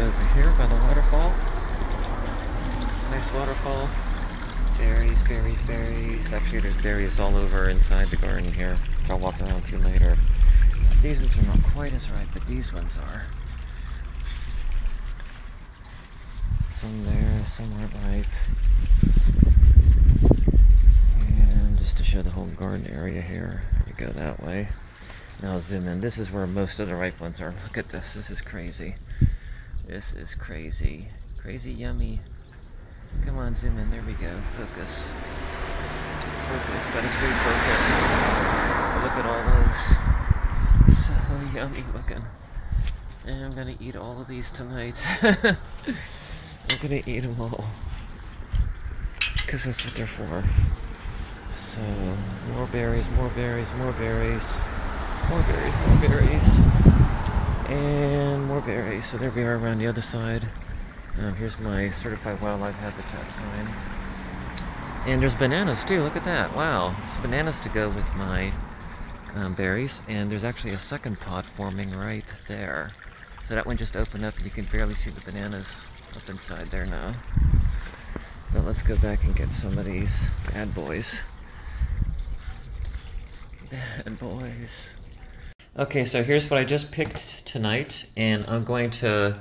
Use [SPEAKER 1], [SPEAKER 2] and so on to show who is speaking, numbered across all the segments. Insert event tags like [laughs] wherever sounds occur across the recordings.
[SPEAKER 1] over here by the waterfall. Nice waterfall. Berries, berries, berries. Actually, there's berries all over inside the garden here. I'll walk around to later. These ones are not quite as ripe, but these ones are. Some there, some aren't ripe. And just to show the whole garden area here, we go that way. Now zoom in. This is where most of the ripe ones are. Look at this. This is crazy. This is crazy. Crazy yummy. Come on, zoom in. There we go. Focus. Focus. Gotta stay focused. Look at all those. [laughs] So yummy looking. And I'm gonna eat all of these tonight. [laughs] I'm gonna eat them all. Because that's what they're for. So, more berries, more berries, more berries. More berries, more berries. And more berries. So there we are around the other side. Um, here's my certified wildlife habitat sign. And there's bananas too. Look at that. Wow. It's bananas to go with my um, berries. And there's actually a second pod forming right there. So that one just opened up and you can barely see the bananas up inside there now. But let's go back and get some of these bad boys. Bad boys. Okay, so here's what I just picked tonight, and I'm going to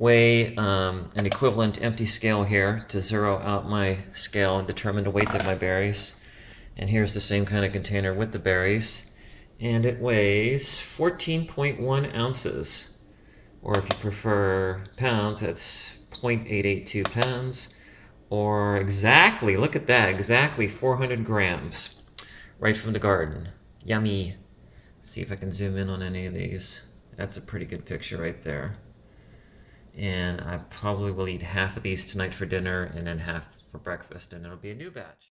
[SPEAKER 1] weigh um, an equivalent empty scale here to zero out my scale and determine the weight of my berries. And here's the same kind of container with the berries, and it weighs 14.1 ounces, or if you prefer pounds, that's 0.882 pounds, or exactly, look at that, exactly 400 grams, right from the garden. Yummy. See if I can zoom in on any of these. That's a pretty good picture right there. And I probably will eat half of these tonight for dinner and then half for breakfast, and it'll be a new batch.